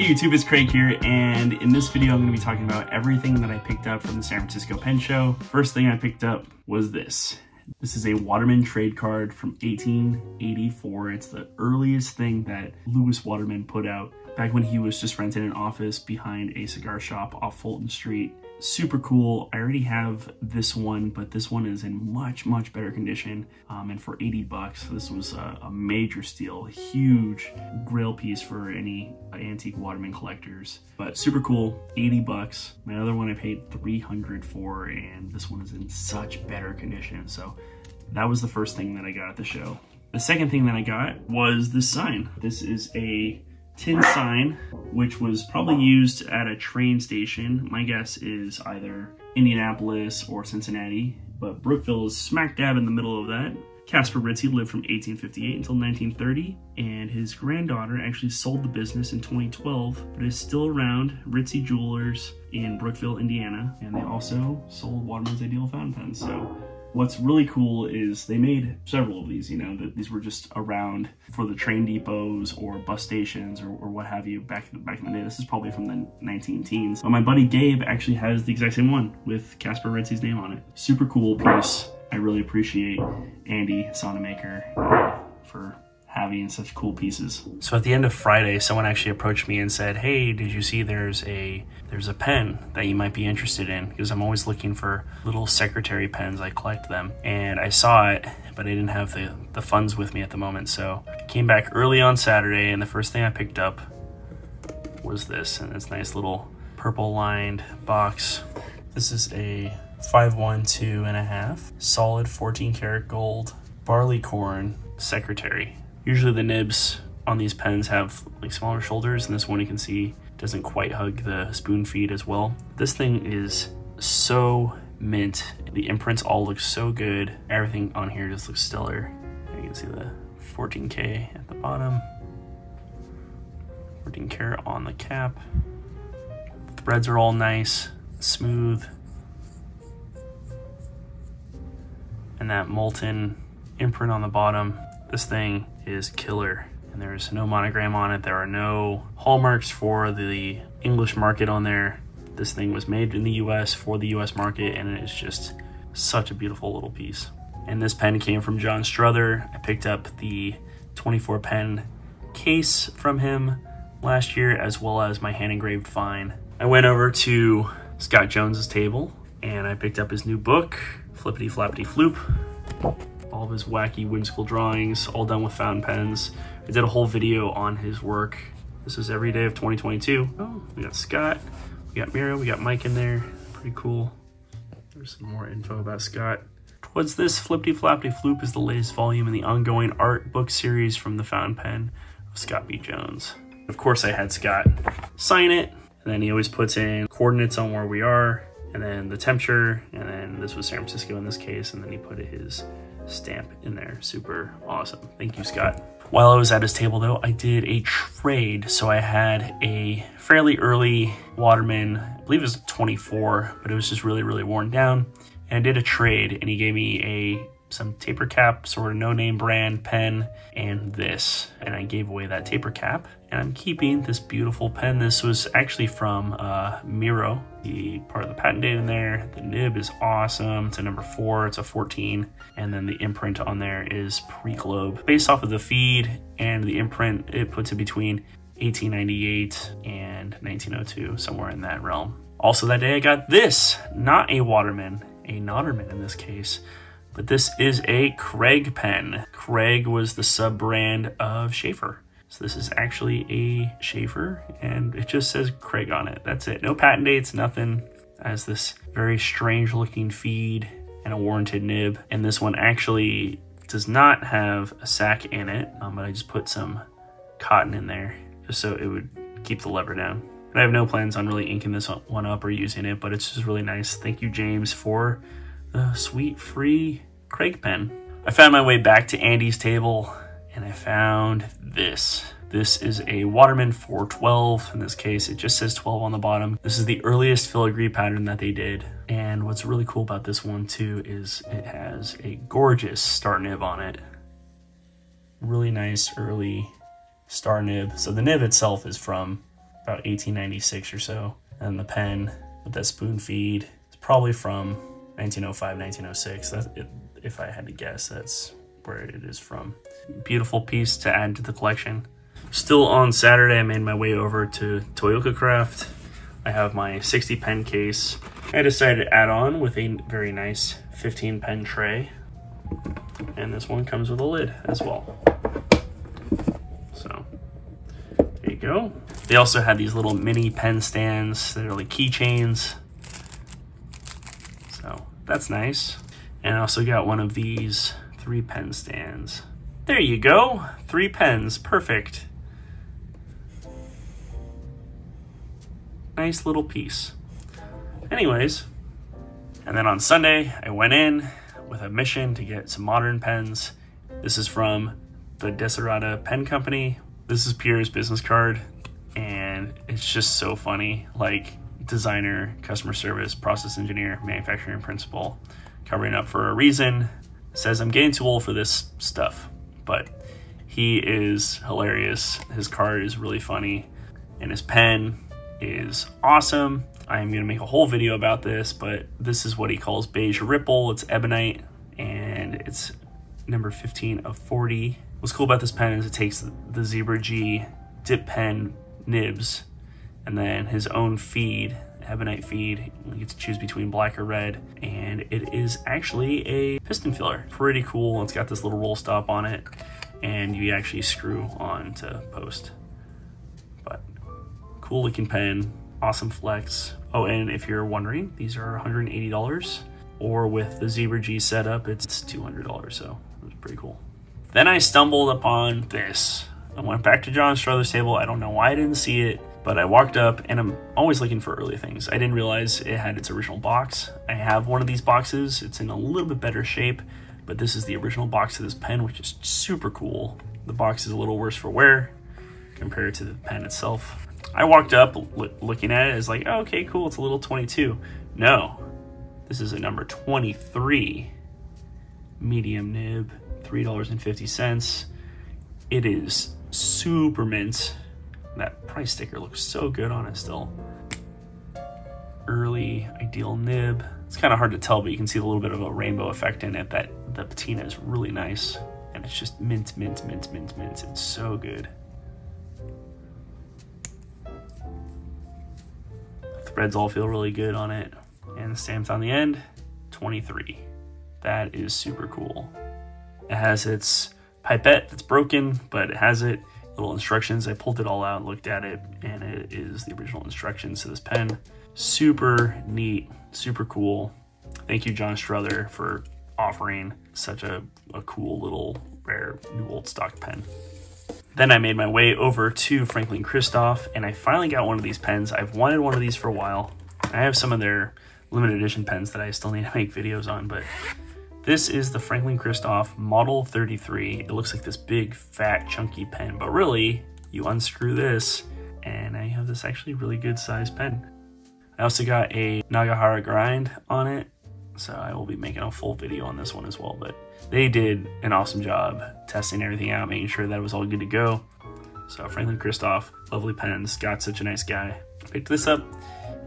Hey YouTube, it's Craig here, and in this video I'm going to be talking about everything that I picked up from the San Francisco Pen Show. First thing I picked up was this. This is a Waterman trade card from 1884. It's the earliest thing that Lewis Waterman put out back when he was just renting an office behind a cigar shop off Fulton Street super cool. I already have this one, but this one is in much, much better condition. Um, and for 80 bucks, this was a, a, major steal, huge grill piece for any antique Waterman collectors. But super cool, 80 bucks. My other one I paid 300 for, and this one is in such better condition. So that was the first thing that I got at the show. The second thing that I got was this sign. This is a tin sign, which was probably used at a train station. My guess is either Indianapolis or Cincinnati, but Brookville is smack dab in the middle of that. Caspar Ritzy lived from 1858 until 1930, and his granddaughter actually sold the business in 2012, but is still around Ritzy Jewelers in Brookville, Indiana, and they also sold Waterman's Ideal fountain pens. So What's really cool is they made several of these, you know, that these were just around for the train depots or bus stations or, or what have you back, back in the day. This is probably from the 19 teens. But my buddy Gabe actually has the exact same one with Casper Ritzy's name on it. Super cool piece. I really appreciate Andy Sonamaker for having such cool pieces. So at the end of Friday, someone actually approached me and said, "Hey, did you see there's a there's a pen that you might be interested in because I'm always looking for little secretary pens. I collect them." And I saw it, but I didn't have the the funds with me at the moment. So I came back early on Saturday and the first thing I picked up was this and this nice little purple lined box. This is a 512 and a half solid 14 karat gold Barleycorn secretary Usually the nibs on these pens have like smaller shoulders and this one you can see doesn't quite hug the spoon feed as well. This thing is so mint. The imprints all look so good. Everything on here just looks stellar. You can see the 14K at the bottom. 14 karat on the cap. Threads are all nice, smooth. And that molten imprint on the bottom. This thing is killer and there's no monogram on it. There are no hallmarks for the English market on there. This thing was made in the US for the US market and it is just such a beautiful little piece. And this pen came from John Strother. I picked up the 24 pen case from him last year as well as my hand engraved fine. I went over to Scott Jones's table and I picked up his new book, Flippity Flappity Floop all of his wacky whimsical drawings, all done with fountain pens. I did a whole video on his work. This is every day of 2022. Oh, we got Scott, we got Mira, we got Mike in there. Pretty cool. There's some more info about Scott. What's this? Flippity Flappity Floop is the latest volume in the ongoing art book series from the fountain pen of Scott B. Jones. Of course, I had Scott sign it, and then he always puts in coordinates on where we are, and then the temperature, and then this was San Francisco in this case, and then he put his stamp in there. Super awesome. Thank you, Scott. While I was at his table though, I did a trade. So I had a fairly early Waterman, I believe it was 24, but it was just really, really worn down. And I did a trade and he gave me a some taper cap, sort of no-name brand pen, and this. And I gave away that taper cap. And I'm keeping this beautiful pen. This was actually from uh, Miro, the part of the patent date in there. The nib is awesome. It's a number four, it's a 14. And then the imprint on there is pre-globe. Based off of the feed and the imprint, it puts it between 1898 and 1902, somewhere in that realm. Also that day I got this, not a Waterman, a Notterman in this case. But this is a Craig pen. Craig was the sub-brand of Sheaffer. So this is actually a Sheaffer and it just says Craig on it. That's it. No patent dates, nothing. As this very strange looking feed and a warranted nib. And this one actually does not have a sack in it, um, but I just put some cotton in there just so it would keep the lever down. And I have no plans on really inking this one up or using it, but it's just really nice. Thank you, James, for the sweet free Craig pen. I found my way back to Andy's table and I found this. This is a Waterman 412. In this case, it just says 12 on the bottom. This is the earliest filigree pattern that they did. And what's really cool about this one too is it has a gorgeous star nib on it. Really nice early star nib. So the nib itself is from about 1896 or so. And the pen with that spoon feed is probably from 1905, 1906. That's it, if I had to guess, that's where it is from. Beautiful piece to add to the collection. Still on Saturday, I made my way over to Toyooka Craft. I have my 60 pen case. I decided to add on with a very nice 15 pen tray. And this one comes with a lid as well. So, there you go. They also had these little mini pen stands that are like keychains. That's nice. And I also got one of these three pen stands. There you go, three pens, perfect. Nice little piece. Anyways, and then on Sunday, I went in with a mission to get some modern pens. This is from the Desiderata Pen Company. This is Pierre's business card, and it's just so funny. Like, designer, customer service, process engineer, manufacturing principal, covering up for a reason, says I'm getting too old for this stuff, but he is hilarious. His card is really funny, and his pen is awesome. I'm gonna make a whole video about this, but this is what he calls beige ripple. It's ebonite, and it's number 15 of 40. What's cool about this pen is it takes the Zebra G dip pen nibs and then his own feed, ebonite feed. You get to choose between black or red, and it is actually a piston filler. Pretty cool. It's got this little roll stop on it, and you actually screw on to post. But cool looking pen, awesome flex. Oh, and if you're wondering, these are $180, or with the Zebra G setup, it's $200, so it was pretty cool. Then I stumbled upon this. I went back to John Strother's table. I don't know why I didn't see it, but I walked up and I'm always looking for early things. I didn't realize it had its original box. I have one of these boxes. It's in a little bit better shape, but this is the original box of this pen, which is super cool. The box is a little worse for wear compared to the pen itself. I walked up looking at it, it's like, oh, okay, cool, it's a little 22. No, this is a number 23 medium nib, $3.50. It is super mint. That price sticker looks so good on it still. Early ideal nib. It's kind of hard to tell, but you can see a little bit of a rainbow effect in it. That the patina is really nice, and it's just mint, mint, mint, mint, mint. It's so good. Threads all feel really good on it, and the stamped on the end, 23. That is super cool. It has its pipette that's broken, but it has it. Little instructions. I pulled it all out, looked at it, and it is the original instructions to this pen. Super neat, super cool. Thank you, John Strother, for offering such a, a cool little rare new old stock pen. Then I made my way over to Franklin Christoph, and I finally got one of these pens. I've wanted one of these for a while. I have some of their limited edition pens that I still need to make videos on, but this is the Franklin Christoph Model 33. It looks like this big, fat, chunky pen, but really, you unscrew this, and I have this actually really good size pen. I also got a Nagahara grind on it, so I will be making a full video on this one as well, but they did an awesome job testing everything out, making sure that it was all good to go. So Franklin Christoph, lovely pens, got such a nice guy. Picked this up,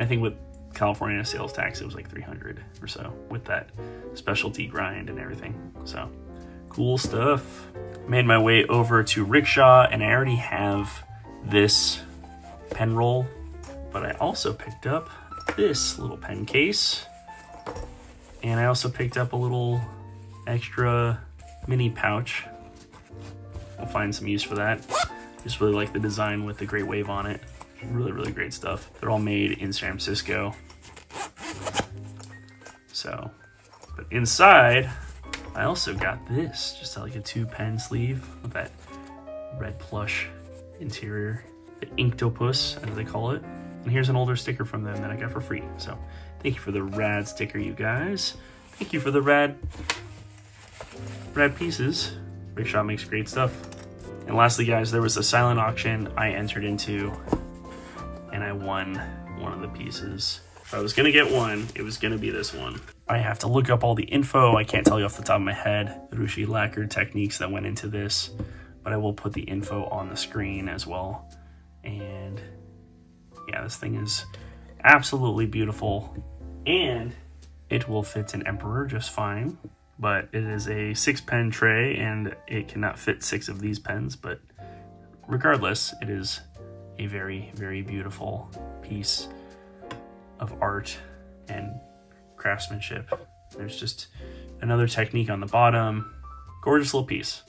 I think with California sales tax, it was like 300 or so with that specialty grind and everything. So cool stuff. Made my way over to Rickshaw and I already have this pen roll, but I also picked up this little pen case. And I also picked up a little extra mini pouch. I'll find some use for that. Just really like the design with the Great Wave on it. Really, really great stuff. They're all made in San Francisco. So, but inside, I also got this, just like a two pen sleeve with that red plush interior, the Inktopus, as they call it. And here's an older sticker from them that I got for free. So thank you for the rad sticker, you guys. Thank you for the rad, rad pieces. Rickshaw makes great stuff. And lastly, guys, there was a silent auction I entered into and I won one of the pieces. If I was gonna get one, it was gonna be this one. I have to look up all the info. I can't tell you off the top of my head the Urushi lacquer techniques that went into this, but I will put the info on the screen as well. And yeah, this thing is absolutely beautiful. And it will fit an Emperor just fine. But it is a six pen tray and it cannot fit six of these pens. But regardless, it is a very, very beautiful piece of art and craftsmanship. There's just another technique on the bottom. Gorgeous little piece.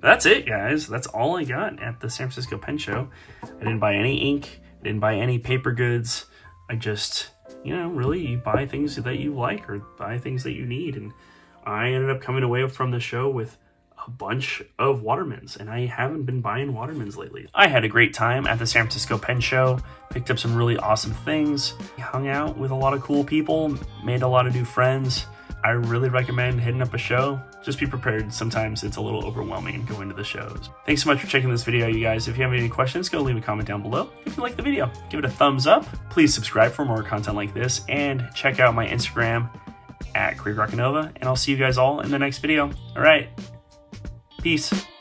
That's it, guys. That's all I got at the San Francisco Pen Show. I didn't buy any ink. I didn't buy any paper goods. I just, you know, really buy things that you like or buy things that you need. And I ended up coming away from the show with a bunch of Watermans, and I haven't been buying Watermans lately. I had a great time at the San Francisco Pen Show, picked up some really awesome things, hung out with a lot of cool people, made a lot of new friends. I really recommend hitting up a show. Just be prepared. Sometimes it's a little overwhelming going to the shows. Thanks so much for checking this video, you guys. If you have any questions, go leave a comment down below. If you like the video, give it a thumbs up. Please subscribe for more content like this and check out my Instagram at Craig and I'll see you guys all in the next video. All right, peace.